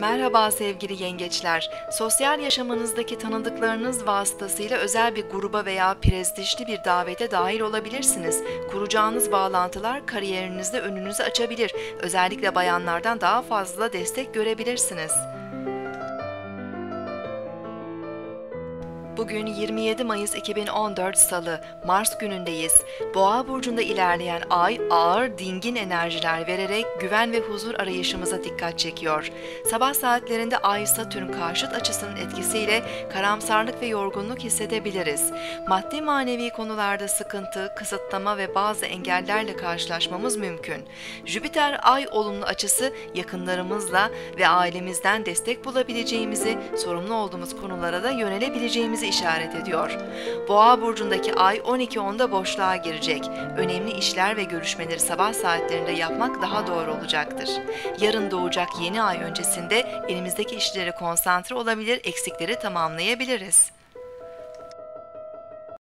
Merhaba sevgili yengeçler. Sosyal yaşamınızdaki tanıdıklarınız vasıtasıyla özel bir gruba veya prestijli bir davete dahil olabilirsiniz. Kuracağınız bağlantılar kariyerinizde önünüzü açabilir. Özellikle bayanlardan daha fazla destek görebilirsiniz. Bugün 27 Mayıs 2014 Salı, Mars günündeyiz. Boğa burcunda ilerleyen ay ağır, dingin enerjiler vererek güven ve huzur arayışımıza dikkat çekiyor. Sabah saatlerinde ay Satürn karşıt açısının etkisiyle karamsarlık ve yorgunluk hissedebiliriz. Maddi manevi konularda sıkıntı, kısıtlama ve bazı engellerle karşılaşmamız mümkün. Jüpiter ay olumlu açısı yakınlarımızla ve ailemizden destek bulabileceğimizi, sorumlu olduğumuz konulara da yönelebileceğimizi işaret ediyor. Boğa burcundaki ay 12.10'da boşluğa girecek. Önemli işler ve görüşmeleri sabah saatlerinde yapmak daha doğru olacaktır. Yarın doğacak yeni ay öncesinde elimizdeki işlere konsantre olabilir, eksikleri tamamlayabiliriz.